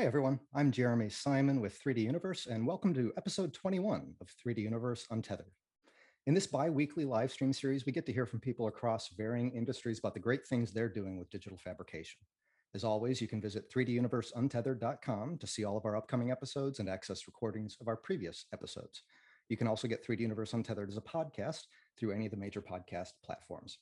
Hi, everyone. I'm Jeremy Simon with 3D Universe, and welcome to episode 21 of 3D Universe Untethered. In this bi weekly live stream series, we get to hear from people across varying industries about the great things they're doing with digital fabrication. As always, you can visit 3duniverseuntethered.com to see all of our upcoming episodes and access recordings of our previous episodes. You can also get 3D Universe Untethered as a podcast through any of the major podcast platforms.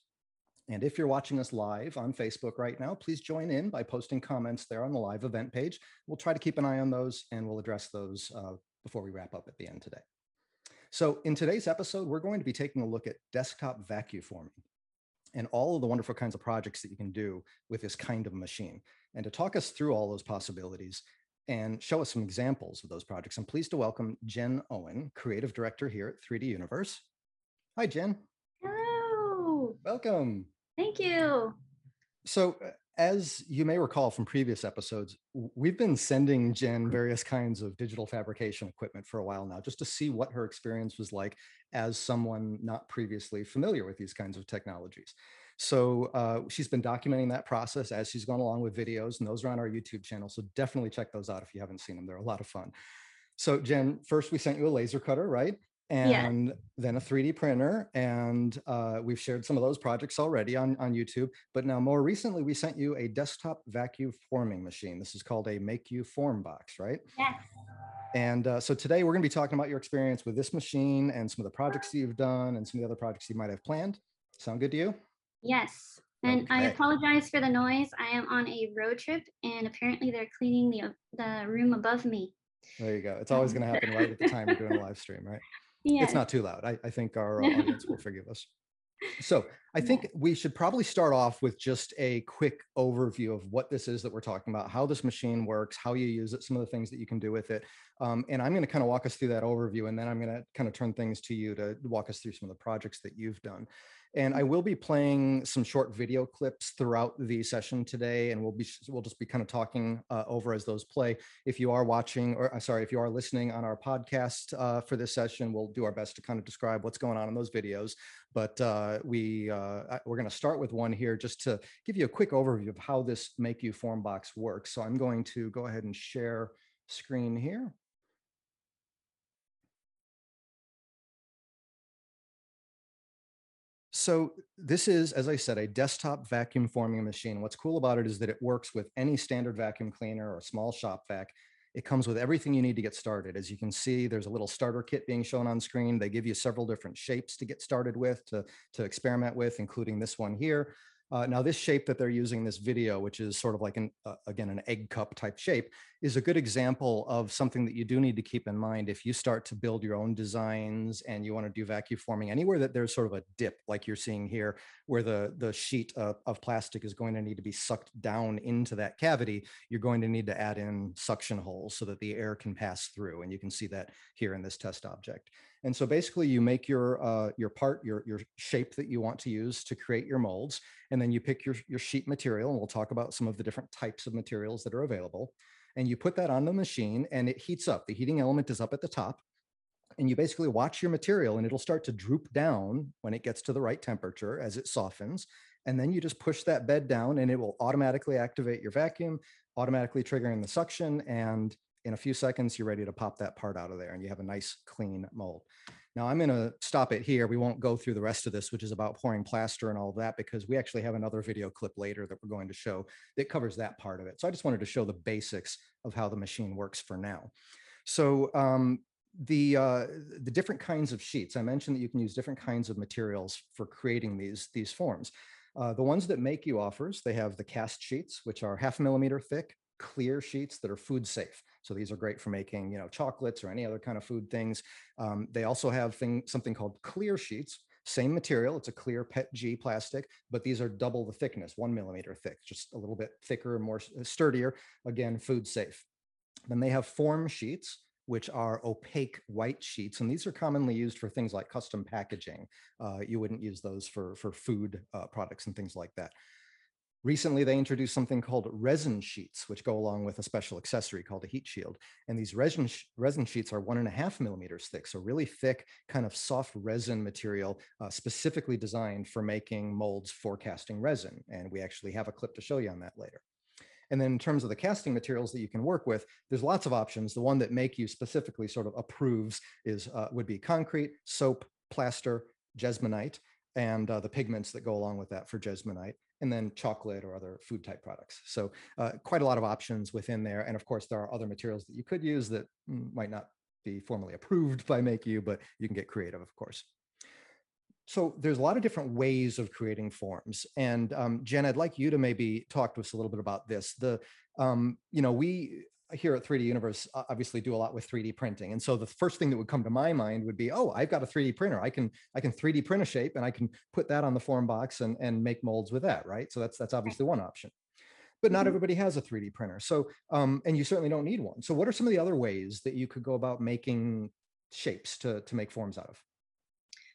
And if you're watching us live on Facebook right now, please join in by posting comments there on the live event page. We'll try to keep an eye on those and we'll address those uh, before we wrap up at the end today. So in today's episode, we're going to be taking a look at desktop vacuum forming and all of the wonderful kinds of projects that you can do with this kind of machine. And to talk us through all those possibilities and show us some examples of those projects, I'm pleased to welcome Jen Owen, Creative Director here at 3D Universe. Hi, Jen. Hello. Welcome. Thank you. So, uh, as you may recall from previous episodes, we've been sending Jen various kinds of digital fabrication equipment for a while now, just to see what her experience was like as someone not previously familiar with these kinds of technologies. So uh, she's been documenting that process as she's gone along with videos, and those are on our YouTube channel. So definitely check those out if you haven't seen them. They're a lot of fun. So Jen, first we sent you a laser cutter, right? And yeah. then a 3D printer. And uh, we've shared some of those projects already on, on YouTube. But now, more recently, we sent you a desktop vacuum forming machine. This is called a Mayku FormBox, right? Yes. And uh, so today we're going to be talking about your experience with this machine and some of the projects you've done and some of the other projects you might have planned. Sound good to you? Yes. And okay. I apologize for the noise. I am on a road trip, and apparently they're cleaning the the room above me. There you go. It's always going to happen right at the time we're doing a live stream, right? Yeah. It's not too loud. I, I think our audience will forgive us. So I think we should probably start off with just a quick overview of what this is that we're talking about, how this machine works, how you use it, some of the things that you can do with it. Um, and I'm going to kind of walk us through that overview, and then I'm going to kind of turn things to you to walk us through some of the projects that you've done. And I will be playing some short video clips throughout the session today, and we'll be we'll just be kind of talking uh, over as those play. If you are watching, or uh, sorry, if you are listening on our podcast uh, for this session, we'll do our best to kind of describe what's going on in those videos. But uh, we uh, we're going to start with one here just to give you a quick overview of how this Mayku FormBox works. So I'm going to go ahead and share screen here. So this is, as I said, a desktop vacuum forming machine. What's cool about it is that it works with any standard vacuum cleaner or small shop vac. It comes with everything you need to get started. As you can see, there's a little starter kit being shown on screen. They give you several different shapes to get started with, to, to experiment with, including this one here. Uh, now, this shape that they're using in this video, which is sort of like an uh, again an egg cup type shape, is a good example of something that you do need to keep in mind if you start to build your own designs and you want to do vacuum forming anywhere that there's sort of a dip, like you're seeing here, where the the sheet of, of plastic is going to need to be sucked down into that cavity. You're going to need to add in suction holes so that the air can pass through, and you can see that here in this test object. And so basically you make your, uh, your part, your, your shape that you want to use to create your molds. And then you pick your, your sheet material and we'll talk about some of the different types of materials that are available. And you put that on the machine and it heats up. The heating element is up at the top and you basically watch your material and it'll start to droop down when it gets to the right temperature as it softens. And then you just push that bed down and it will automatically activate your vacuum, automatically triggering the suction and in a few seconds, you're ready to pop that part out of there and you have a nice clean mold. Now I'm going to stop it here. We won't go through the rest of this, which is about pouring plaster and all of that, because we actually have another video clip later that we're going to show that covers that part of it. So I just wanted to show the basics of how the machine works for now. So um, the uh, the different kinds of sheets. I mentioned that you can use different kinds of materials for creating these these forms. Uh, the ones that Mayku offers, they have the cast sheets, which are half a millimeter thick, clear sheets that are food safe. So these are great for making, you know, chocolates or any other kind of food things. Um, they also have thing, something called clear sheets, same material. It's a clear PET G plastic, but these are double the thickness, one millimeter thick, just a little bit thicker, and more uh, sturdier. Again, food safe. Then they have form sheets, which are opaque white sheets. And these are commonly used for things like custom packaging. Uh, you wouldn't use those for, for food uh, products and things like that. Recently, they introduced something called resin sheets, which go along with a special accessory called a heat shield. And these resin, sh- resin sheets are one and a half millimeters thick, so really thick, kind of soft resin material, uh, specifically designed for making molds for casting resin. And we actually have a clip to show you on that later. And then in terms of the casting materials that you can work with, there's lots of options. The one that Mayku specifically sort of approves is uh, would be concrete, soap, plaster, Jesmonite, and uh, the pigments that go along with that for Jesmonite and then chocolate or other food type products. So uh, quite a lot of options within there. And of course, there are other materials that you could use that might not be formally approved by Mayku, but you can get creative, of course. So there's a lot of different ways of creating forms. And um, Jen, I'd like you to maybe talk to us a little bit about this. The, um, you know, we here at 3D Universe obviously do a lot with 3D printing. And so the first thing that would come to my mind would be, oh, I've got a 3D printer. I can I can 3D print a shape and I can put that on the form box and, and make molds with that, right? So that's that's obviously one option. But not mm-hmm. everybody has a 3D printer. So um, and you certainly don't need one. So what are some of the other ways that you could go about making shapes to, to make forms out of?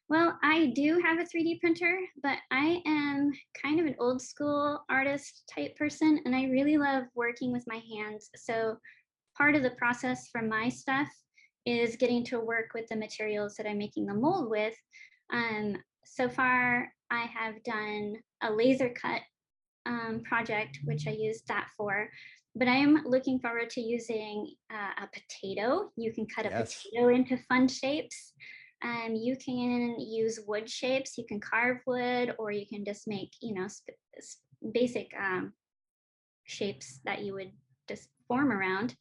Well, I do have a 3D printer, but I am kind of an old school artist type person, and I really love working with my hands. So, part of the process for my stuff is getting to work with the materials that I'm making the mold with. Um, so far, I have done a laser cut um, project, which I used that for. But I am looking forward to using uh, a potato. You can cut a yes. potato into fun shapes. Um, you can use wood shapes. You can carve wood, or you can just make, you know, sp- basic um, shapes that you would just form around.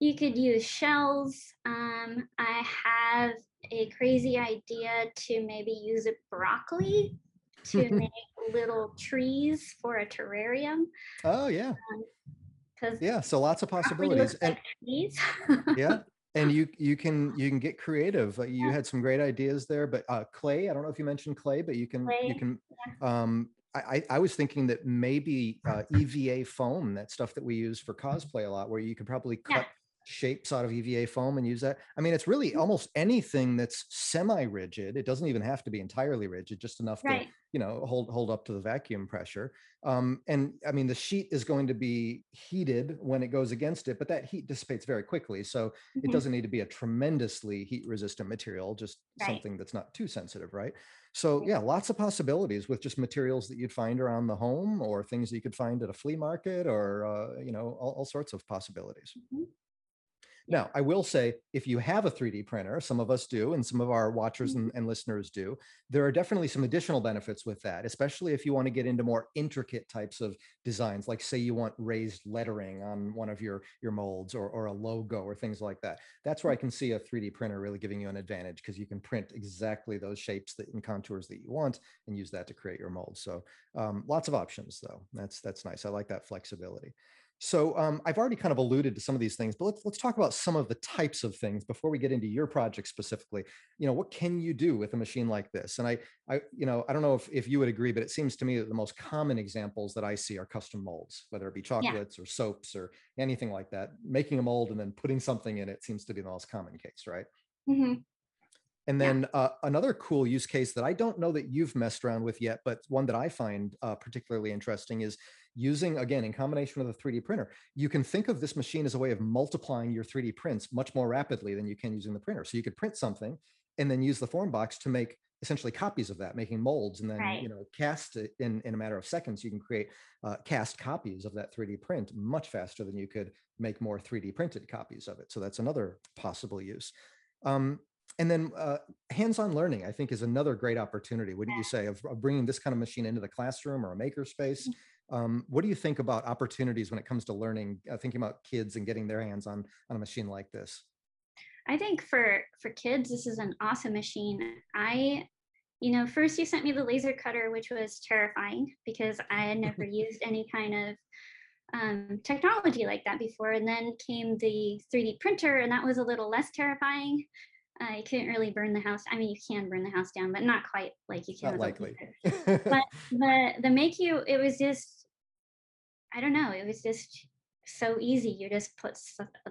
You could use shells. Um, I have a crazy idea to maybe use a broccoli to make little trees for a terrarium. Oh yeah. Because um, yeah, so lots of possibilities. And, like yeah, and you you can you can get creative. Uh, you had some great ideas there, but uh, clay. I don't know if you mentioned clay, but you can clay, you can. Yeah. Um, I, I was thinking that maybe uh, EVA foam, that stuff that we use for cosplay a lot, where you could probably cut yeah shapes out of EVA foam and use that. I mean, it's really mm-hmm. almost anything that's semi-rigid. It doesn't even have to be entirely rigid, just enough right. to, you know, hold hold up to the vacuum pressure. Um, and I mean, the sheet is going to be heated when it goes against it, but that heat dissipates very quickly. So mm-hmm. it doesn't need to be a tremendously heat resistant material, just right. something that's not too sensitive, right? So yeah, lots of possibilities with just materials that you'd find around the home or things that you could find at a flea market or, uh, you know, all, all sorts of possibilities. Mm-hmm. Now, I will say if you have a 3D printer, some of us do, and some of our watchers mm-hmm. and, and, listeners do, there are definitely some additional benefits with that, especially if you want to get into more intricate types of designs, like say you want raised lettering on one of your, your molds or, or a logo or things like that. That's where I can see a 3D printer really giving you an advantage because you can print exactly those shapes that and contours that you want and use that to create your mold. So um, lots of options though. That's, that's nice. I like that flexibility. So um, I've already kind of alluded to some of these things, but let's let's talk about some of the types of things before we get into your project specifically. You know, what can you do with a machine like this? And I, I, you know, I don't know if, if you would agree, but it seems to me that the most common examples that I see are custom molds, whether it be chocolates yeah. or soaps or anything like that. Making a mold and then putting something in it seems to be the most common case, right? Mm-hmm. And then yeah. uh, another cool use case that I don't know that you've messed around with yet, but one that I find uh, particularly interesting is using, again, in combination with a 3D printer, you can think of this machine as a way of multiplying your 3D prints much more rapidly than you can using the printer. So you could print something and then use the form box to make essentially copies of that, making molds and then, right. you know, cast it in, in a matter of seconds. You can create uh, cast copies of that 3D print much faster than you could make more 3D printed copies of it. So that's another possible use. Um, and then uh, hands-on learning, I think, is another great opportunity. Wouldn't you say of, of, bringing this kind of machine into the classroom or a makerspace? Mm. Um, what do you think about opportunities when it comes to learning, uh, thinking about kids and getting their hands on on a machine like this? I think for for kids, this is an awesome machine. I, you know, first you sent me the laser cutter, which was terrifying because I had never used any kind of um, technology like that before. And then came the 3D printer, and that was a little less terrifying. Uh, you couldn't really burn the house. I mean, you can burn the house down, but not quite like you can. Not likely. but the the Mayku, it was just I don't know, it was just so easy. You just put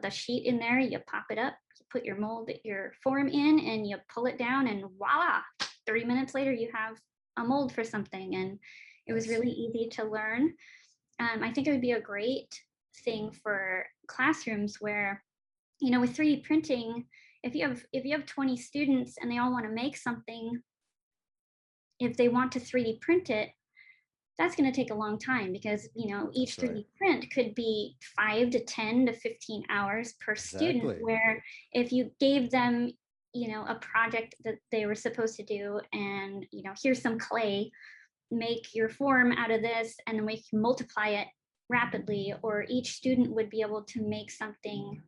the sheet in there, you pop it up, you put your mold, your form in, and you pull it down, and voila, Three minutes later, you have a mold for something. And it was really easy to learn. Um, I think it would be a great thing for classrooms where, you know, with 3D printing, if you have if you have 20 students and they all want to make something, if they want to 3D print it, that's going to take a long time because you know each That's 3D right. print could be five to 10 to 15 hours per student. Where if you gave them, you know, a project that they were supposed to do, and you know, here's some clay, make your form out of this, and then we can multiply it rapidly, or each student would be able to make something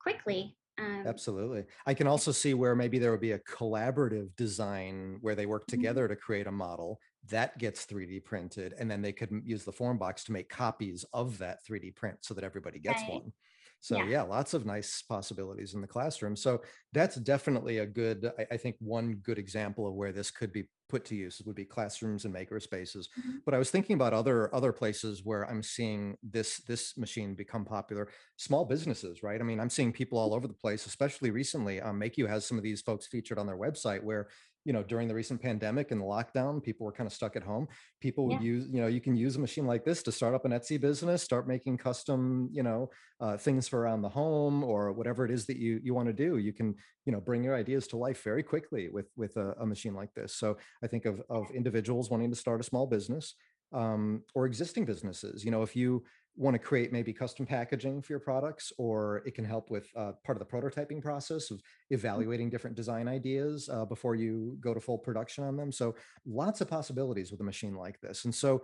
quickly. Um, Absolutely. I can also see where maybe there would be a collaborative design where they work mhm, together to create a model that gets 3D printed, and then they could use the form box to make copies of that 3D print so that everybody gets Right. one. So Yeah. yeah, lots of nice possibilities in the classroom. So that's definitely a good, I, I think one good example of where this could be put to use would be classrooms and maker spaces. mhm, But I was thinking about other other places where I'm seeing this this machine become popular. Small businesses, right? I mean, I'm seeing people all over the place, especially recently. Um, Mayku has some of these folks featured on their website where you know during the recent pandemic and the lockdown people were kind of stuck at home. People would Yeah. use you know you can use a machine like this to start up an etsy business start making custom you know uh, things for around the home or whatever it is that you you want to do. You can you know bring your ideas to life very quickly with with a, a machine like this. So i think of of individuals wanting to start a small business um, or existing businesses. You know if you want to create maybe custom packaging for your products or it can help with uh, part of the prototyping process of evaluating different design ideas uh, before you go to full production on them. So lots of possibilities with a machine like this. And so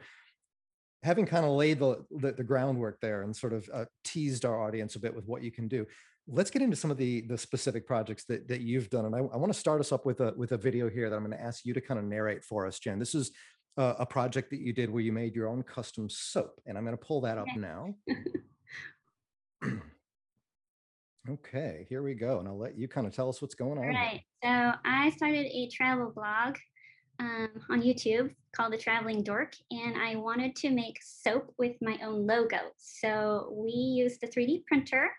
having kind of laid the, the, the groundwork there and sort of uh, teased our audience a bit with what you can do let's get into some of the the specific projects that, that you've done. And i, I want to start us up with a with a video here that i'm going to ask you to kind of narrate for us jen. This is uh, a project that you did where you made your own custom soap and i'm going to pull that up now okay here we go and i'll let you kind of tell us what's going on here. So I started a travel blog um, on YouTube called The Traveling Dork, and I wanted to make soap with my own logo. So we used the 3D printer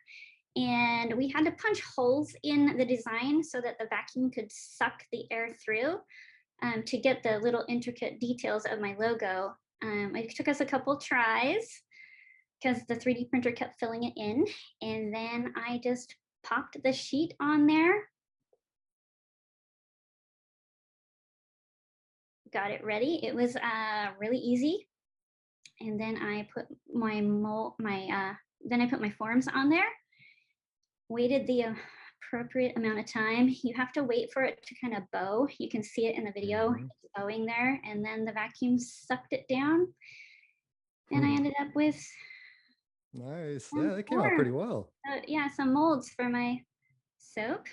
and we had to punch holes in the design so that the vacuum could suck the air through um, to get the little intricate details of my logo. Um, it took us a couple tries because the 3D printer kept filling it in. And then I just popped the sheet on there got it ready. It was uh, really easy. And then I put my mold, my, uh, then I put my forms on there, waited the appropriate amount of time. You have to wait for it to kind of bow. You can see it in the video, Mhm. it's bowing there. And then the vacuum sucked it down. And I Hmm, ended up with, nice yeah that came out pretty well uh, yeah, some molds for my soap.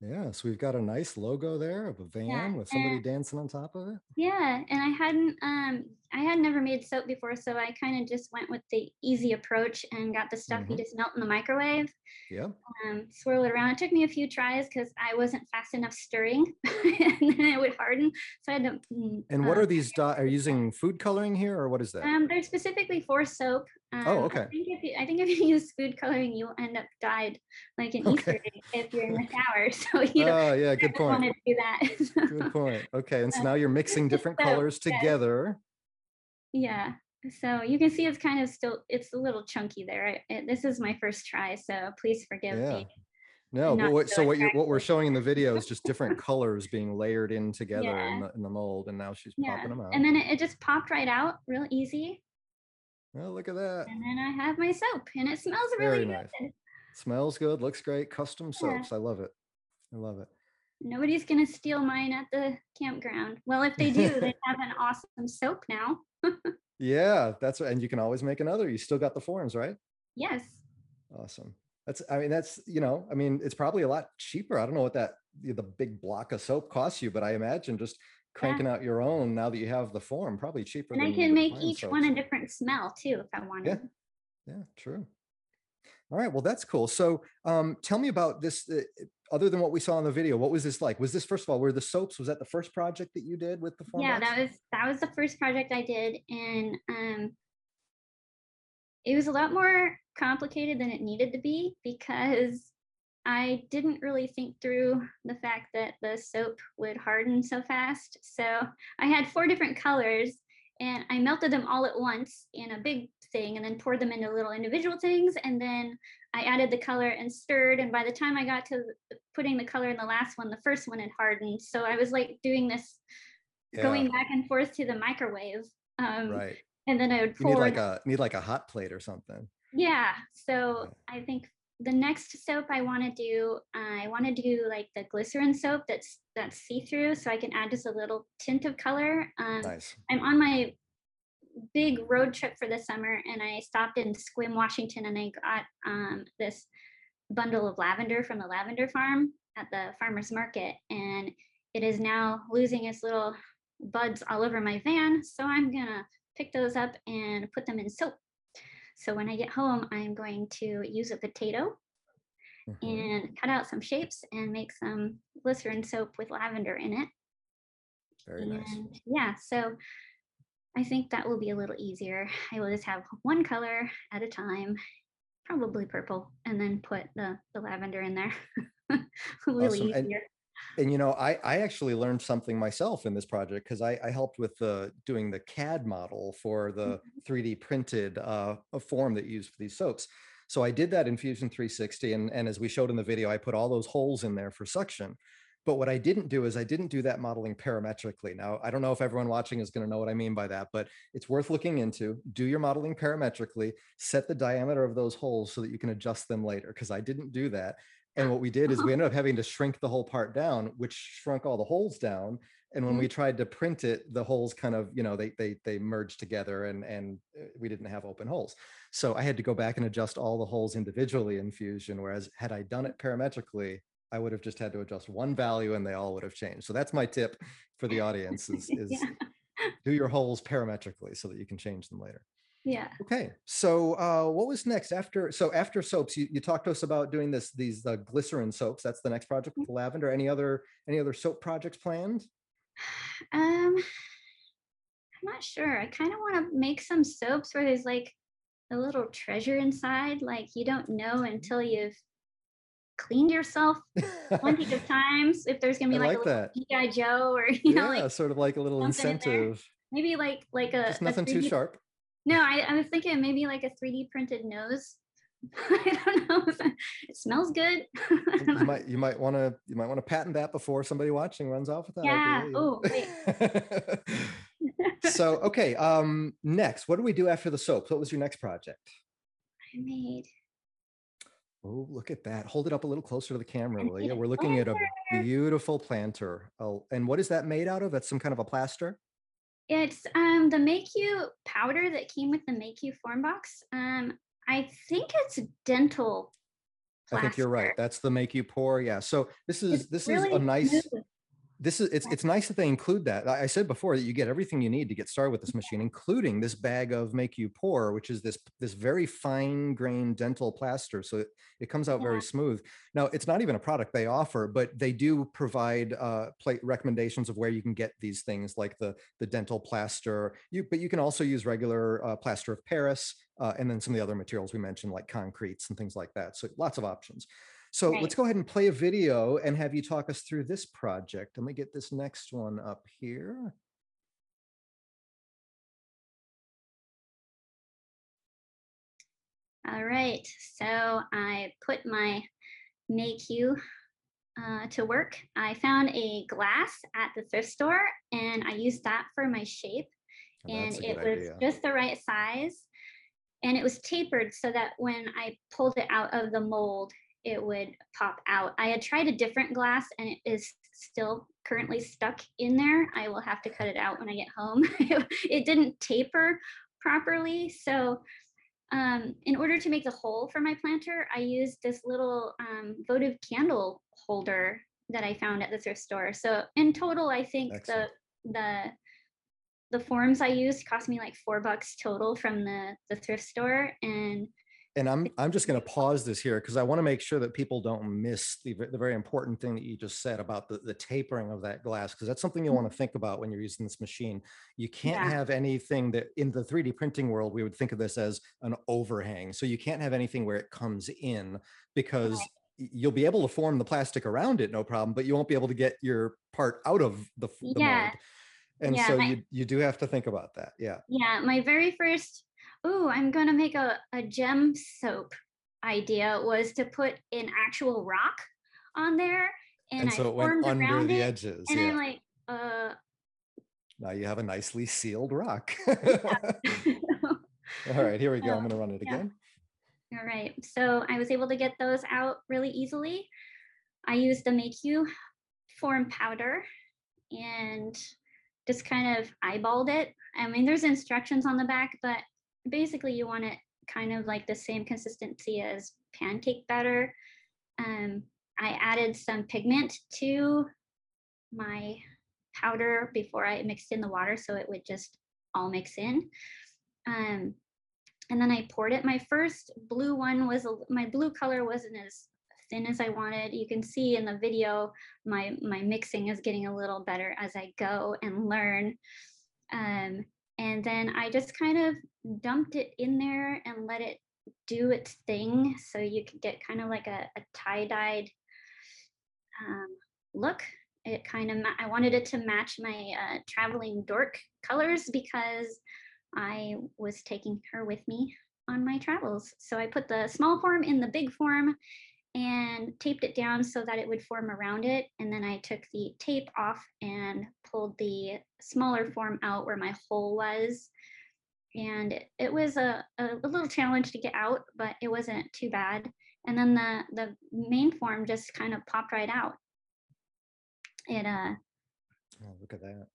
yeah so we've got a nice logo there of a Yeah. van with somebody And dancing on top of it Yeah, and I hadn't um I had never made soap before, so I kind of just went with the easy approach and got the stuff you Mhm. just melt in the microwave, Yeah. um, swirl it around. It took me a few tries because I wasn't fast enough stirring, and then it would harden. So I had to. mm, And what uh, are these dot? Are you using food coloring here, or what is that? Um, they're specifically for soap. Um, Oh, okay. I think if you, I think if you use food coloring, you'll end up dyed like an Easter egg if you're in the shower. So you don't Oh, yeah, good want point. to do that. Good point. Okay, and so Uh, now you're mixing different so, colors yes. Yeah. So you can see it's kind of still, it's a little chunky there. I- it- this is my first try, so please forgive Yeah. me. No, but what, so so what you what we're showing in the video is just different colors being layered in together in the in the mold, and now she's Yeah. popping them out. And then it, it just popped right out real easy. Well, look at that. And then I have my soap and it smells really Very nice. good. Smells good, looks great. Custom Yeah. soaps. I love it. I love it. Nobody's going to steal mine at the campground. Well, if they do, they have an awesome soap now. Yeah, that's right. And you can always make another. You still got the forms, right? Yes. Awesome. That's, I mean, that's, you know, I mean, it's probably a lot cheaper. I don't know what that, the big block of soap costs you, but I imagine just cranking out your own now that you have the form, probably cheaper And I can make each one a different smell too if I wanted. Yeah. Yeah, true. All right, well, that's cool. So um, tell me about this, uh, other than what we saw in the video, what was this like? Was this, first of all, were the soaps, was that the first project that you did with the form yeah that was that was the first project i did and um it was a lot more complicated than it needed to be because i didn't really think through the fact that the soap would harden so fast so i had four different colors and i melted them all at once in a big thing and then poured them into little individual things and then i added the color and stirred and by the time i got to putting the color in the last one the first one had hardened so i was like doing this going back and forth to the microwave. Um, right. and then I would You need like a need like a hot plate or something. Yeah, Yeah. so I think the next soap I want to do, I want to do like the glycerin soap that's that's see-through, so I can add just a little tint of color. Um, Nice. I'm on my big road trip for the summer, and I stopped in Sequim, Washington, and I got um, this bundle of lavender from the lavender farm at the farmers market, and it is now losing its little buds all over my van. So I'm gonna pick those up and put them in soap. So when I get home, I'm going to use a potato Mhm. and cut out some shapes and make some glycerin soap with lavender in it. Very nice. Yeah, so I think that will be a little easier. I will just have one color at a time, probably purple, and then put the, the lavender in there. really Awesome. And easier. And you know, I I actually learned something myself in this project because I I helped with the doing the CAD model for the 3D printed uh form that you use for these soaps. So I did that in Fusion 360 and and as we showed in the video, I put all those holes in there for suction. But what I didn't do is I didn't do that modeling parametrically. Now, I don't know if everyone watching is going to know what I mean by that, but it's worth looking into. Do your modeling parametrically, set the diameter of those holes so that you can adjust them later because I didn't do that. And what we did is we ended up having to shrink the whole part down, which shrunk all the holes down. And when we tried to print it, the holes kind of, you know, they they they merged together and and uh, we didn't have open holes. So I had to go back and adjust all the holes individually in Fusion. Whereas had I done it parametrically, I would have just had to adjust one value and they all would have changed. So that's my tip for the audience is, is yeah. do your holes parametrically so that you can change them later. Yeah. Okay, so uh, what was next after? So after soaps, you, you talked to us about doing this these uh, glycerin soaps. That's the next project with lavender. Any other any other soap projects planned? Um, I'm not sure. I kind of want to make some soaps where there's like a little treasure inside. Like you don't know until you've cleaned yourself plenty of times if there's gonna be like, like a little. GI Joe or you know yeah, like sort of like a little incentive. maybe like like a, Just nothing too 3D sharp. No, I, I was thinking maybe like a 3D printed nose. I don't know. It smells good. You might you might want to you might want to patent that before somebody watching runs off with that Yeah. Oh, so okay, um, next, what do we do after the soaps? What was your next project? I made Oh, look at that. Hold it up a little closer to the camera, you? We're looking at a beautiful planter. Oh, and what is that made out of? That's some kind of a plaster? It's um the Mayku powder that came with the Mayku form box. Um, I think it's dental. I think you're right. That's the Mayku Pour. Yeah. So this is It's this is a nice smooth. This is it's it's nice that they include that. I said before that you get everything you need to get started with this machine, including this bag of Mayku Pour, which is this this very fine grained dental plaster. So it, it comes out Yeah. very smooth. Now it's not even a product they offer, but they do provide uh plate recommendations of where you can get these things like the the dental plaster. You but you can also use regular uh, plaster of Paris uh, and then some of the other materials we mentioned like concretes and things like that. So lots of options. So Right. let's go ahead and play a video and have you talk us through this project. Let me get this next one up here. All right. So I put my Mayku uh, to work. I found a glass at the thrift store and I used that for my shape. Oh, and it was idea. just the right size. And it was tapered so that when I pulled it out of the mold, it would pop out. I had tried a different glass and it is still currently stuck in there. I will have to cut it out when I get home. it didn't taper properly. So um, in order to make the hole for my planter, I used this little um, votive candle holder that I found at the thrift store. So in total, I think Excellent. the the the forms I used cost me like four bucks total from the the thrift store. And And I'm I'm just going to pause this here because I want to make sure that people don't miss the, the very important thing that you just said about the, the tapering of that glass because that's something you want to mm-hmm. think about when you're using this machine. You can't Yeah. have anything that in the 3D printing world we would think of this as an overhang. So you can't have anything where it comes in because y- you'll be able to form the plastic around it no problem, but you won't be able to get your part out of the, the Yeah. mold. And Yeah, so my- you you do have to think about that. Yeah. yeah, my very first, oh, I'm gonna make a, a gem soap idea was to put an actual rock on there. And, And I so it went under the it, edges. And yeah. I'm like, uh, now you have a nicely sealed rock. All right, here we go. I'm gonna run it yeah. again. All right. So I was able to get those out really easily. I used the Mayku form powder and just kind of eyeballed it. I mean, there's instructions on the back, but basically you want it kind of like the same consistency as pancake batter. Um, I added some pigment to my powder before I mixed in the water so it would just all mix in. Um, and then I poured it. My first blue one was, my blue color wasn't as thin as I wanted. You can see in the video, my, my mixing is getting a little better as I go and learn. Um, and then I just kind of dumped it in there and let it do its thing. So you could get kind of like a, a tie-dyed um, look. It kind of, I wanted it to match my uh, traveling dork colors because I was taking her with me on my travels. So I put the small form in the big form and taped it down so that it would form around it. And then I took the tape off and pulled the smaller form out where my hole was. And it, it was a, a, a little challenge to get out, but it wasn't too bad. And then the, the main form just kind of popped right out. It, uh, Oh, look at that.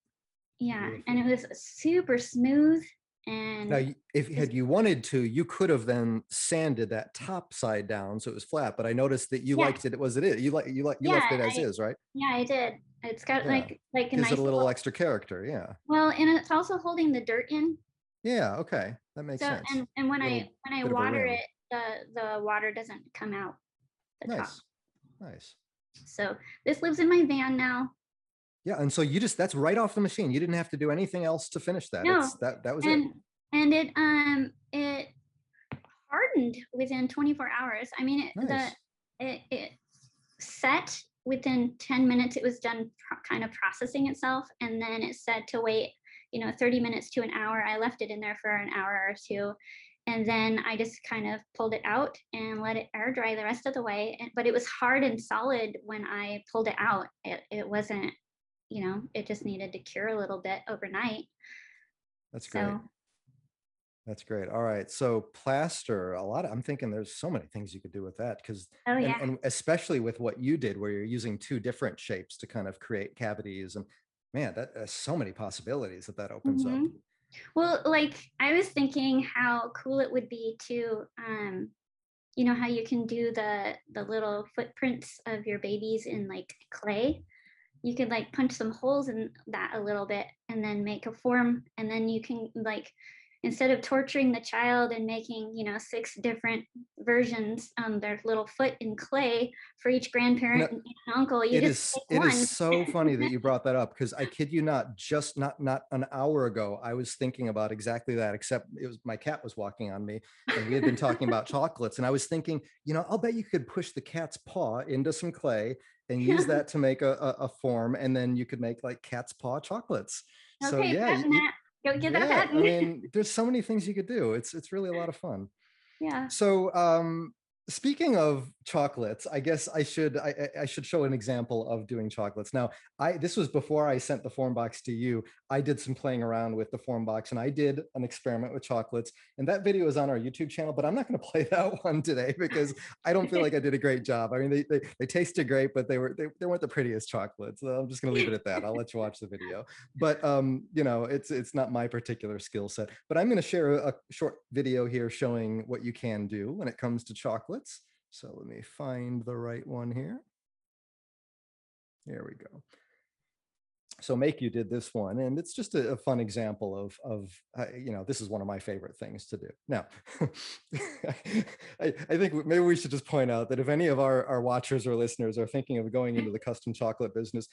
yeah, and it was super smooth Now, and y- if had you wanted to, you could have then sanded that top side down so it was flat. But I noticed that you yeah, liked it. It was it is. You like you like you yeah, left it as I, is, right? yeah, I did. It's got Yeah. like, like a Gives it nice a little little, extra character. Yeah. well, and it's also holding the dirt in. Yeah. Okay. That makes So, sense. and, and when I, when I bit of a water it, the, the water doesn't come out the top. Nice. Nice. So this lives in my van now. Yeah. And so you just that's right off the machine. You didn't have to do anything else to finish that. No, It's that that was it. And, it, um, it hardened within 24 hours. I mean, it, the, it, it set within 10 minutes it was done pro- kind of processing itself and then it said to wait you know 30 minutes to an hour i left it in there for an hour or two and then i just kind of pulled it out and let it air dry the rest of the way and, but it was hard and solid when i pulled it out it, it wasn't you know it just needed to cure a little bit overnight That's great. so That's great. All right. So plaster, a lot of, I'm thinking there's so many things you could do with that because, oh and, yeah and especially with what you did where you're using two different shapes to kind of create cavities and man, that there's so many possibilities that that opens up. hmm Well, like I was thinking how cool it would be to, um, you know, how you can do the the little footprints of your babies in like clay. You could like punch some holes in that a little bit and then make a form, and then you can like instead of torturing the child and making you know six different versions on their little foot in clay for each grandparent and uncle, you it just is, it is so funny that you brought that up because I kid you not, just not, not an hour ago, I was thinking about exactly that, except it was my cat was walking on me and we had been talking about chocolates. And I was thinking, you know, I'll bet you could push the cat's paw into some clay and use that to make a, a, a form. And then you could make like cat's paw chocolates. So yeah, y- patent y- that. Go get that yeah, I mean, there's so many things you could do. It's, it's really a lot of fun. yeah. So, um, speaking of chocolates, I guess I should I, I should show an example of doing chocolates. Now, I this was before I sent the form box to you. I did some playing around with the form box, and I did an experiment with chocolates. And that video is on our YouTube channel, but I'm not going to play that one today because I don't feel like I did a great job. I mean, they they, they tasted great, but they were they, they weren't the prettiest chocolates. So I'm just going to leave it at that. I'll let you watch the video. But um, you know, it's it's not my particular skill set. But I'm going to share a, a short video here showing what you can do when it comes to chocolates. So let me find the right one here. There we go. So Mayku did this one, and it's just a, a fun example of of uh, you know this is one of my favorite things to do. Now, I, I think maybe we should just point out that if any of our our watchers or listeners are thinking of going into the custom chocolate business,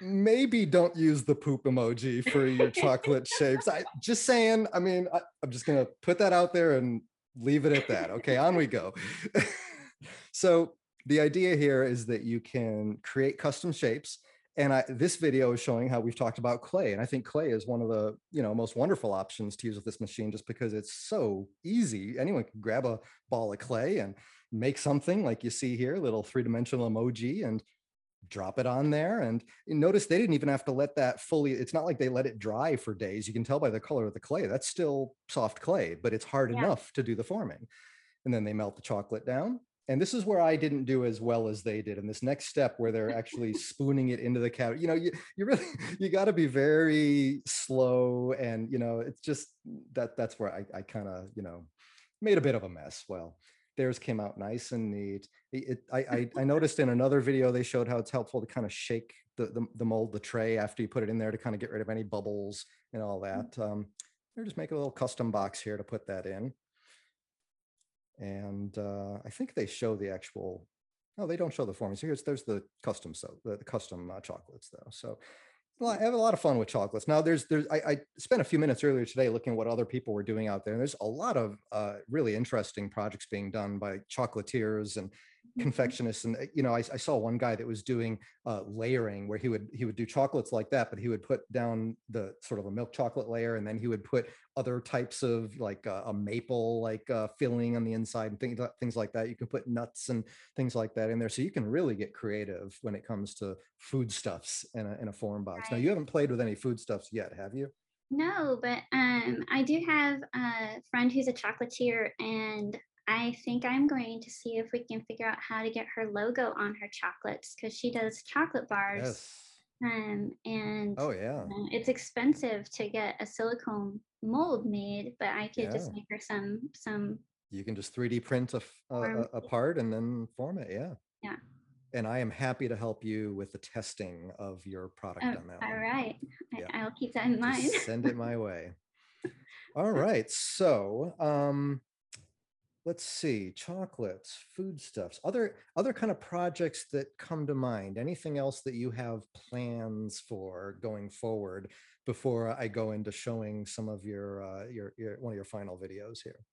maybe don't use the poop emoji for your chocolate shapes. I just saying. I mean, I, I'm just gonna put that out there and leave it at that. Okay, on we go. so the idea here is that you can create custom shapes. And I, this video is showing how we've talked about clay. And I think clay is one of the you know most wonderful options to use with this machine just because it's so easy. Anyone can grab a ball of clay and make something like you see here, a little three-dimensional emoji, and drop it on there. And notice they didn't even have to let that fully, it's not like they let it dry for days. You can tell by the color of the clay, that's still soft clay, but it's hard Yeah. enough to do the forming. And then they melt the chocolate down. And this is where I didn't do as well as they did. In this next step where they're actually spooning it into the cavity, you know, you, you really, you got to be very slow. And, you know, it's just that, that's where I, I kind of, you know, made a bit of a mess. Well, theirs came out nice and neat. It, it- I, I, I noticed in another video, they showed how it's helpful to kind of shake the, the, the mold, the tray after you put it in there to kind of get rid of any bubbles and all that. Um, or just make a little custom box here to put that in. And uh, I think they show the actual, no, they don't show the forming. So here's, there's the custom, so the, the custom uh, chocolates though. So I have a lot of fun with chocolates. Now there's, there's, I, I spent a few minutes earlier today looking at what other people were doing out there. And there's a lot of uh, really interesting projects being done by chocolatiers and. Confectionists. And, uh, you know, I, I saw one guy that was doing uh, layering where he would, he would do chocolates like that, but he would put down the sort of a milk chocolate layer and then he would put other types of like uh, a maple like uh, filling on the inside and things, things like that. You can put nuts and things like that in there. So you can really get creative when it comes to foodstuffs in a, in a form box. Now you haven't played with any foodstuffs yet, have you? No, but um, I do have a friend who's a chocolatier, and I think I'm going to see if we can figure out how to get her logo on her chocolates because she does chocolate bars. Yes. Um, and Oh yeah. uh, it's expensive to get a silicone mold made, but I could just make her some some. You can just 3D print a, a- a- part and then form it. Yeah. Yeah. And I am happy to help you with the testing of your product Oh, on that all one. right, Yeah. I, I'll keep that in mind. Just send it my way. All right. So, um, let's see, chocolates, foodstuffs, other other kind of projects that come to mind. Anything else that you have plans for going forward before I go into showing some of your uh, your your one of your final videos here?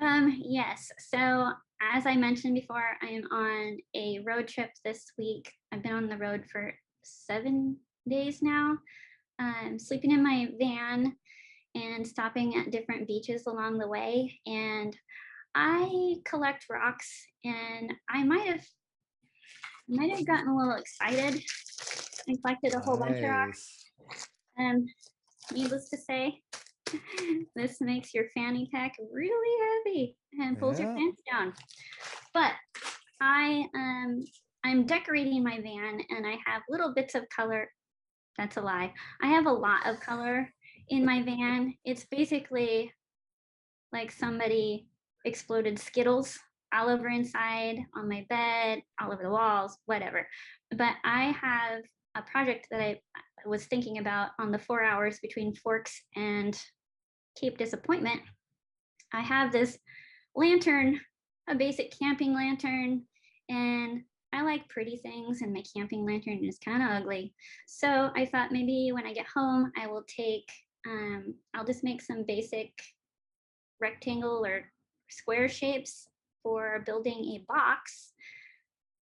Um, yes. So as I mentioned before, I am on a road trip this week. I've been on the road for seven days now. Um, sleeping in my van and stopping at different beaches along the way. And I collect rocks and I might have might have gotten a little excited and collected a whole bunch of rocks. Nice. Um, needless to say, this makes your fanny pack really heavy and pulls your pants down. But I um I'm decorating my van and I have little bits of color. That's a lie. I have a lot of color in my van. It's basically like somebody exploded Skittles all over inside on my bed, all over the walls, whatever. But I have a project that I was thinking about on the four hours between Forks and Cape Disappointment. I have this lantern, a basic camping lantern, and I like pretty things, and my camping lantern is kind of ugly. So I thought maybe when I get home, I will take, um, I'll just make some basic rectangle or square shapes for building a box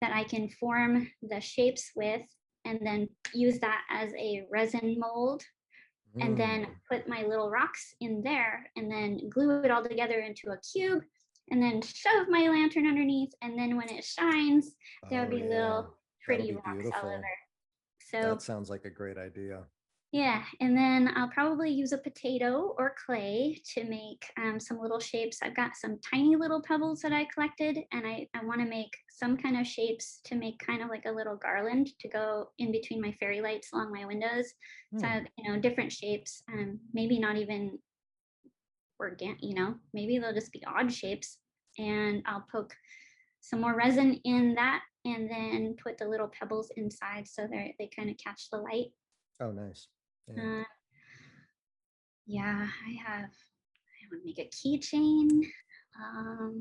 that I can form the shapes with and then use that as a resin mold and then Mm. put my little rocks in there and then glue it all together into a cube and then shove my lantern underneath and then when it shines there'll Oh, be yeah. little pretty be rocks all beautiful. over so That sounds like a great idea. Yeah, and then I'll probably use a potato or clay to make um, some little shapes. I've got some tiny little pebbles that I collected, and I, I want to make some kind of shapes to make kind of like a little garland to go in between my fairy lights along my windows. So, Hmm. I have, you know, different shapes, um, maybe not even organic, you know, maybe they'll just be odd shapes. And I'll poke some more resin in that and then put the little pebbles inside so they they kind of catch the light. Oh, nice. Yeah. Uh, yeah, I have. I want to make a keychain. Um,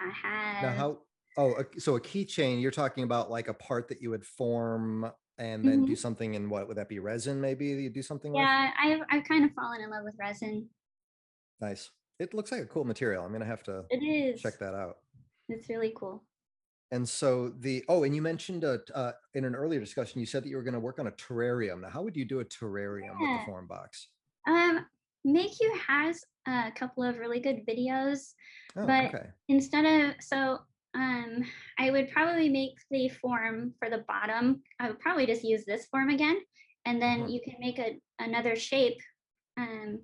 I have. Now, how, oh, so a keychain, you're talking about like a part that you would form and then do something in what, would that be resin maybe you do something with? yeah, I've I've kind of fallen in love with resin. Nice. It looks like a cool material. I'm gonna have to It is. check that out. It's really cool. And so the, oh, and you mentioned uh, uh, in an earlier discussion, you said that you were gonna work on a terrarium. Now, how would you do a terrarium with the form box? Um, Mayku has a couple of really good videos, Oh, But- okay. instead of so um, I would probably make the form for the bottom. I would probably just use this form again, and then Mhm. you can make a another shape um,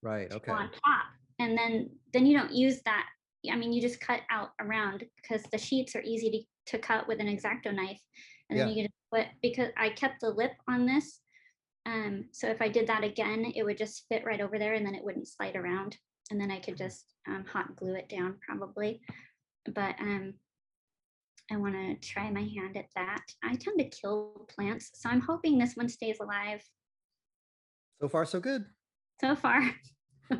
Right. Okay. on top, and then then you don't use that. I mean, you just cut out around because the sheets are easy to, to cut with an exacto knife, and then Yeah. you can put because I kept the lip on this. Um, so if I did that again, it would just fit right over there, and then it wouldn't slide around, and then I could just um, hot glue it down probably. But um, I want to try my hand at that. I tend to kill plants, so I'm hoping this one stays alive. So far, so good. So far,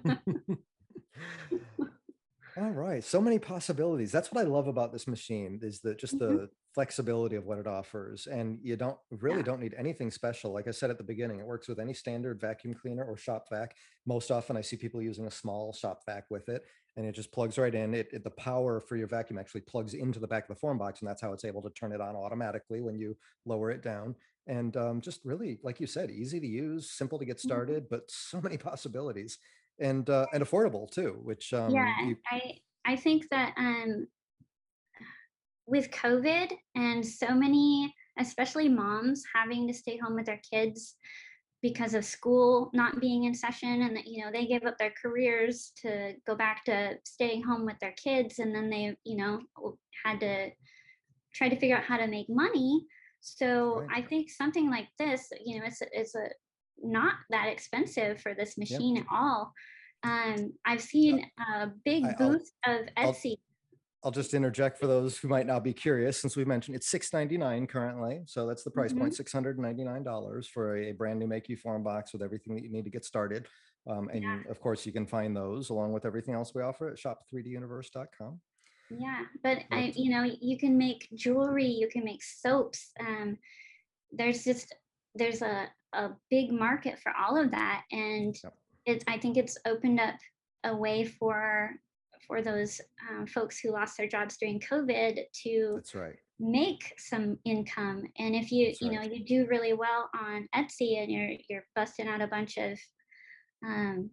All right, so many possibilities. That's what I love about this machine is that just Mhm. the flexibility of what it offers. And you don't really Yeah. don't need anything special. Like I said at the beginning, it works with any standard vacuum cleaner or shop vac. Most often I see people using a small shop vac with it and it just plugs right in. It, it- the power for your vacuum actually plugs into the back of the FormBox and that's how it's able to turn it on automatically when you lower it down. And um, just really, like you said, easy to use, simple to get Mhm. started, but so many possibilities and uh, and affordable too, which yeah, um, you I I think that um, with COVID and so many, especially moms having to stay home with their kids because of school not being in session and that you know they give up their careers to go back to staying home with their kids and then they you know had to try to figure out how to make money so right. i think something like this you know it's it's a not that expensive for this machine at all um i've seen a big I- I'll- booth of I'll- etsy I'll just interject for those who might not be curious, since we mentioned it's six ninety nine currently. So that's the price point, six hundred ninety nine dollars for a brand new Mayku FormBox with everything that you need to get started. Um, and Yeah. of course, you can find those along with everything else we offer at shop3duniverse.com. Yeah, but I, you know, you can make jewelry, you can make soaps. Um, there's just there's a a big market for all of that, and Yep. it's I think it's opened up a way for for those um, folks who lost their jobs during COVID to That's right. make some income. And if you That's you know you do really well on Etsy and you're you're busting out a bunch of um,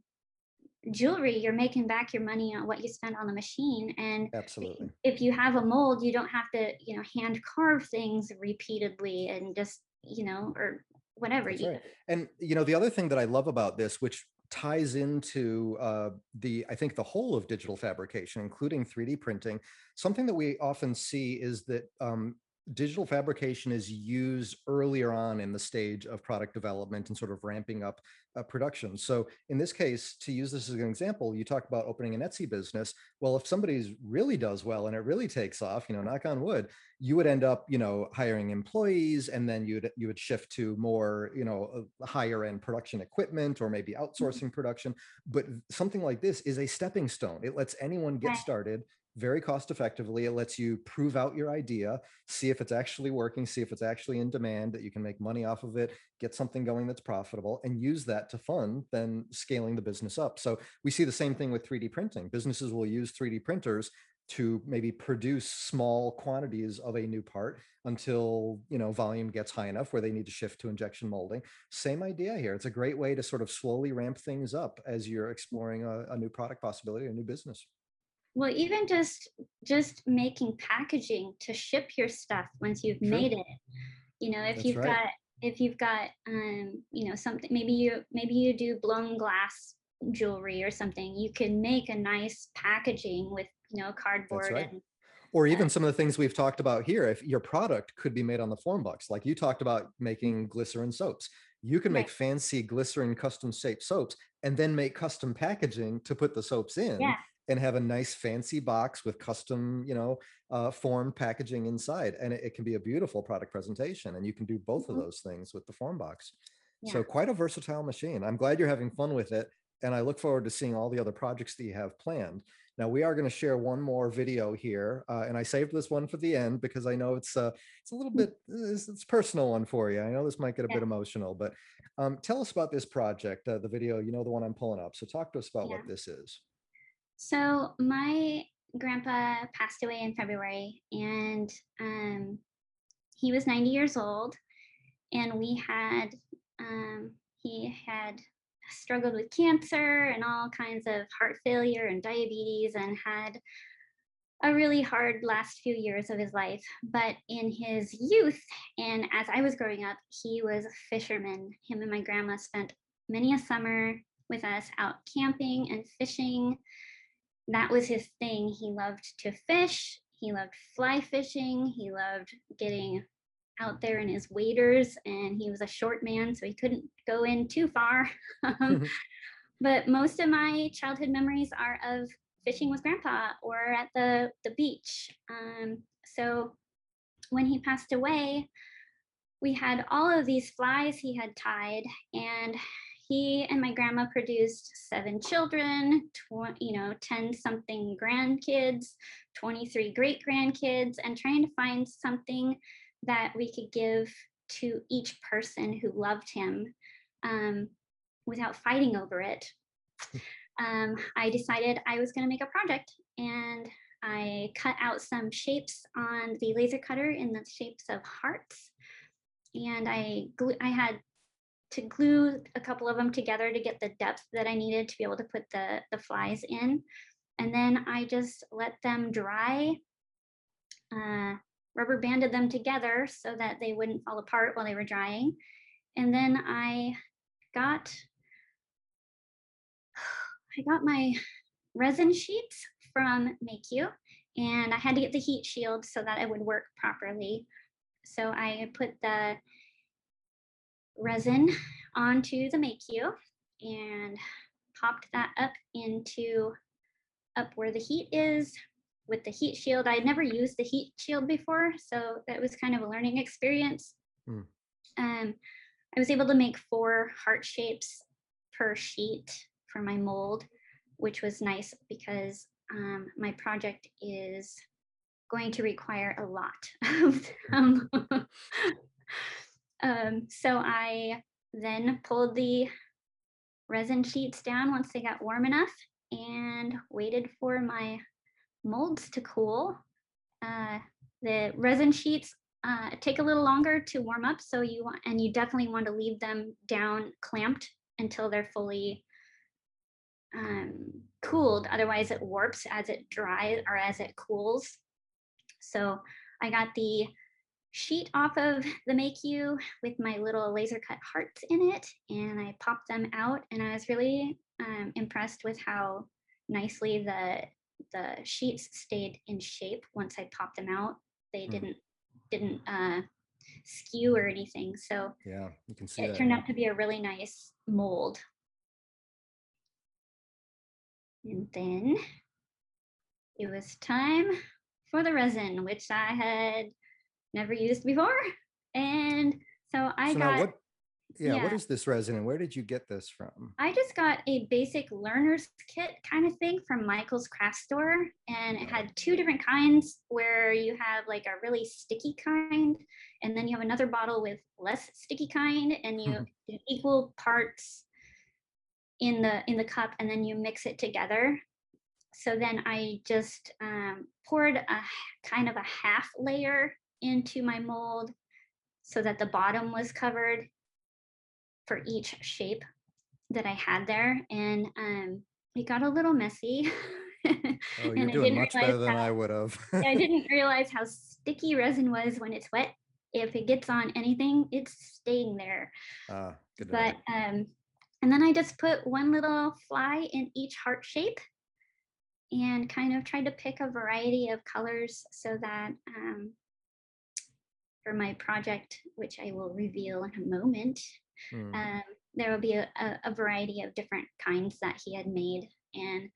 jewelry, you're making back your money on what you spent on the machine. And Absolutely. if you have a mold, you don't have to, you know, hand carve things repeatedly and just, you know, or whatever. That's you right. And you know, the other thing that I love about this, which ties into uh, the, I think the whole of digital fabrication, including 3D printing, something that we often see is that um, digital fabrication is used earlier on in the stage of product development and sort of ramping up uh, production. So in this case, to use this as an example, you talk about opening an Etsy business. Well, if somebody's really does well and it really takes off, you know, knock on wood, you would end up, you know, hiring employees and then you'd you would shift to more, you know, higher end production equipment or maybe outsourcing production. But something like this is a stepping stone. It lets anyone get started very cost effectively. It lets you prove out your idea, see if it's actually working, see if it's actually in demand, that you can make money off of it, get something going that's profitable, and use that to fund then scaling the business up. So we see the same thing with 3D printing. Businesses will use 3D printers to maybe produce small quantities of a new part until you know volume gets high enough where they need to shift to injection molding same idea here it's a great way to sort of slowly ramp things up as you're exploring a, a new product possibility a new business Well, even just just making packaging to ship your stuff once you've Sure. made it. You know, if That's you've right. got if you've got um, you know, something maybe you maybe you do blown glass jewelry or something, you can make a nice packaging with, you know, cardboard right. and or even some of the things we've talked about here if your product could be made on the FormBox like you talked about making glycerin soaps you can make Right. fancy glycerin custom shaped soaps and then make custom packaging to put the soaps in yeah, and have a nice fancy box with custom you know uh, formed packaging inside and it, it can be a beautiful product presentation and you can do both of Mhm. those things with the FormBox yeah. so quite a versatile machine i'm glad you're having fun with it and i look forward to seeing all the other projects that you have planned now we are going to share one more video here uh, and i saved this one for the end because i know it's uh, it's a little bit it's, it's a personal one for you i know this might get a Yeah. bit emotional but um, tell us about this project uh, the video you know the one i'm pulling up so talk to us about Yeah. what this is So my grandpa passed away in February, and um, he was 90 years old, and we had um, he had struggled with cancer and all kinds of heart failure and diabetes, and had a really hard last few years of his life. But in his youth, and as I was growing up, he was a fisherman. Him and my grandma spent many a summer with us out camping and fishing. That was his thing. He loved to fish. He loved fly fishing. He loved getting out there in his waders, and he was a short man, so he couldn't go in too far. um, but most of my childhood memories are of fishing with grandpa or at the, the beach. Um, so when he passed away, we had all of these flies he had tied, and he and my grandma produced seven children, tw- you know, 10 something grandkids, 23 great grandkids, and trying to find something that we could give to each person who loved him um, without fighting over it. Um, I decided I was going to make a project and I cut out some shapes on the laser cutter in the shapes of hearts. And I glue, I had to glue a couple of them together to get the depth that I needed to be able to put the, the flies in. And then I just let them dry, uh, rubber banded them together so that they wouldn't fall apart while they were drying. And then I got, I got my resin sheets from Mayku and I had to get the heat shield so that it would work properly. So I put the resin onto the Mayku and popped that up into up where the heat is with the heat shield. I had never used the heat shield before, so that was kind of a learning experience. Hmm. Um, I was able to make four heart shapes per sheet for my mold, which was nice because um, my project is going to require a lot of them. um, so I then pulled the resin sheets down once they got warm enough and waited for my molds to cool. Uh, the resin sheets uh, take a little longer to warm up, so you want, and you definitely want to leave them down clamped until they're fully um, cooled. Otherwise, it warps as it dries or as it cools. So I got the sheet off of the Mayku with my little laser cut hearts in it, and I popped them out, and I was really um, impressed with how nicely the the sheets stayed in shape once I popped them out. They Mm. didn't didn't uh, skew or anything, so Yeah, you can see it that. turned out to be a really nice mold. And then it was time for the resin, which I had never used before. And so I So got what, yeah, what yeah. is this resin and where did you get this from? I just got a basic learner's kit kind of thing from Michael's craft store. And it had two different kinds where you have like a really sticky kind, and then you have another bottle with less sticky kind, and you do equal parts in the in the cup, and then you mix it together. So then I just um, poured a kind of a half layer into my mold so that the bottom was covered for each shape that I had there, and um, it got a little messy. Oh, and you're I doing much better than how, I would have. I didn't realize how sticky resin was when it's wet. If it gets on anything, it's staying there. Ah, good. But um, and then I just put one little fly in each heart shape, and kind of tried to pick a variety of colors so that um, for my project, which I will reveal in a moment, Hmm. um, there will be a, a, variety of different kinds that he had made. And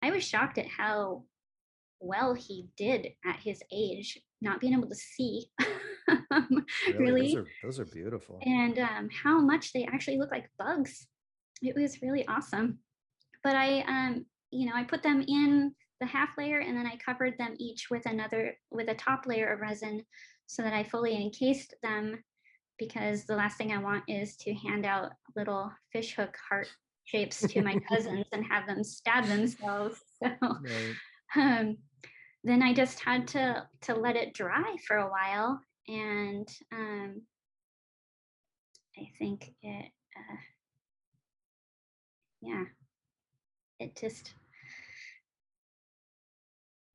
I was shocked at how well he did at his age, not being able to see Really, really, those are those are beautiful. and um, how much they actually look like bugs. It was really awesome. But I, um, you know, I put them in the half layer and then I covered them each with another, with a top layer of resin so that I fully encased them because the last thing I want is to hand out little fish hook heart shapes to my cousins and have them stab themselves. So Right. um, then I just had to to let it dry for a while, and um, I think it, uh, yeah, it just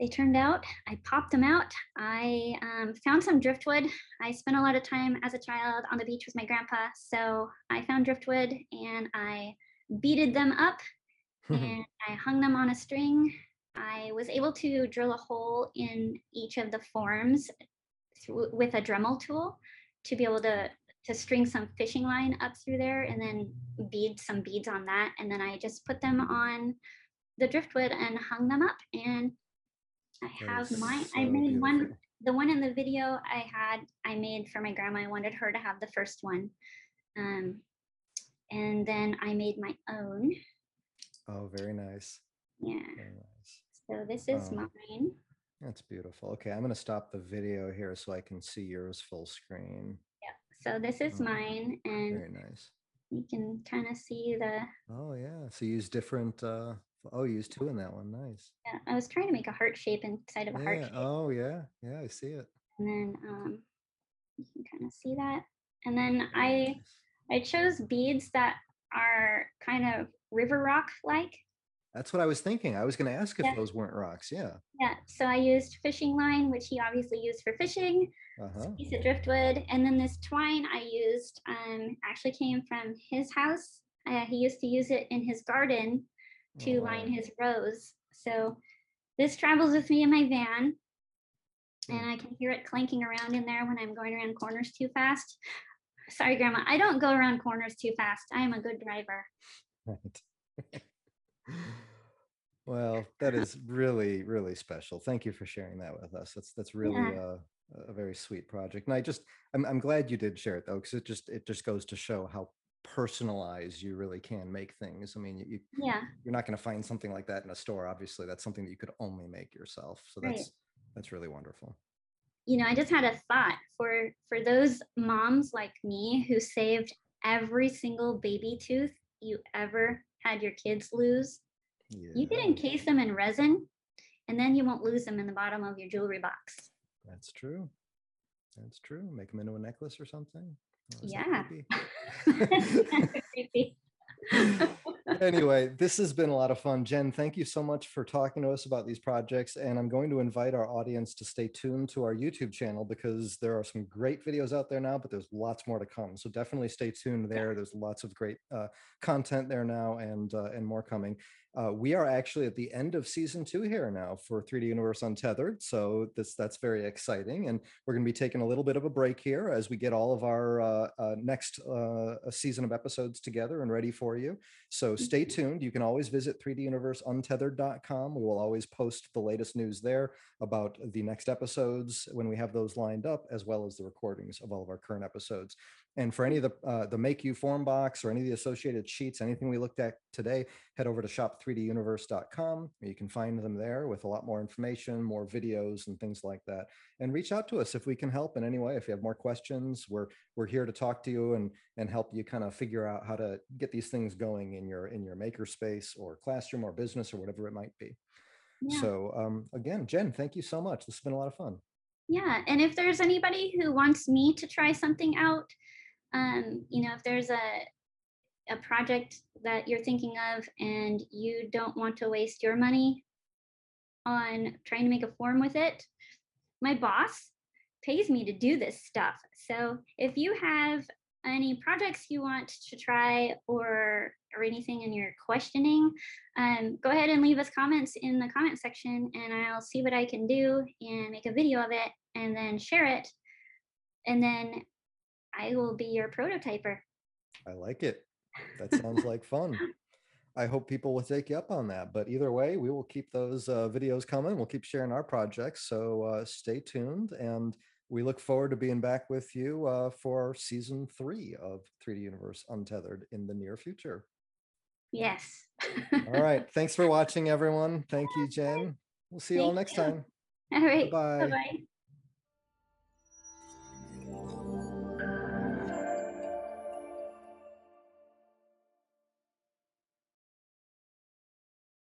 they turned out. I popped them out. I um, found some driftwood. I spent a lot of time as a child on the beach with my grandpa. So I found driftwood and I beaded them up and I hung them on a string. I was able to drill a hole in each of the forms through, with a Dremel tool to be able to to string some fishing line up through there and then bead some beads on that. And then I just put them on the driftwood and hung them up. And I have is mine. I so made one, the one in the video I had, I made for my grandma. I wanted her to have the first one. Um, and then I made my own. Oh, very nice. Yeah. Very nice. So this is Um, mine. That's beautiful. Okay, I'm gonna stop the video here so I can see yours full screen. Yeah. So this is Oh, mine and Very nice. you can kind of see the, Oh, yeah. So use different, uh, oh, you use two in that one. Nice. yeah, I was trying to make a heart shape inside of a heart shape. Oh, yeah. Yeah, I see it. And then um, you can kind of see that. And then I. I chose beads that are kind of river rock like. That's what I was thinking. I was gonna ask if Yeah. those weren't rocks. Yeah. Yeah. So I used fishing line, which he obviously used for fishing. Uh-huh. Piece of driftwood, and then this twine I used um, actually came from his house. Uh, he used to use it in his garden to Oh, line his rows. So this travels with me in my van, and. I can hear it clanking around in there when I'm going around corners too fast. Sorry, Grandma, I don't go around corners too fast. I am a good driver. Right. Well, that is really, really special. Thank you for sharing that with us. That's that's really Yeah. a, a very sweet project. And I just I'm I'm glad you did share it though, because it just it just goes to show how personalized you really can make things. I mean, you, you Yeah, you're not going to find something like that in a store. Obviously, that's something that you could only make yourself. So Right. that's that's really wonderful. you know, I just had a thought for for those moms like me who saved every single baby tooth you ever had your kids lose. You could Yeah, encase them in resin, and then you won't lose them in the bottom of your jewelry box. that's true. That's true. Make them into a necklace or something. Or Yeah. Creepy. anyway, this has been a lot of fun. Jen, thank you so much for talking to us about these projects. And I'm going to invite our audience to stay tuned to our YouTube channel because there are some great videos out there now, but there's lots more to come. So definitely stay tuned there. There's lots of great uh, content there now and, uh, and more coming. Uh, we are actually at the end of season two here now for 3D Universe Untethered. So this that's very exciting. And we're going to be taking a little bit of a break here as we get all of our uh, uh, next uh, season of episodes together and ready for you. So stay tuned. You can always visit 3duniverseuntethered.com. We will always post the latest news there about the next episodes when we have those lined up, as well as the recordings of all of our current episodes. And for any of the uh, the Mayku FormBox or any of the associated sheets, anything we looked at today, head over to shop3duniverse.com. You can find them there with a lot more information, more videos, and things like that. And reach out to us if we can help in any way. If you have more questions, we're we're here to talk to you and and help you kind of figure out how to get these things going in your in your maker space or classroom or business or whatever it might be. Yeah. So um, again, Jen, thank you so much. This has been a lot of fun. Yeah, and if there's anybody who wants me to try something out, um, you know, if there's a a project that you're thinking of and you don't want to waste your money on trying to make a form with it, my boss pays me to do this stuff. So if you have any projects you want to try or or anything in you're questioning, um, go ahead and leave us comments in the comment section and I'll see what I can do and make a video of it and then share it. And then I will be your prototyper. I like it. That sounds like fun. I hope people will take you up on that. But either way, we will keep those uh, videos coming. We'll keep sharing our projects. So uh, stay tuned. And we look forward to being back with you uh, for season three of 3D Universe Untethered in the near future. Yes. All right. Thanks for watching, everyone. Thank you, Jen. We'll see you all next you. time. All right. Bye bye.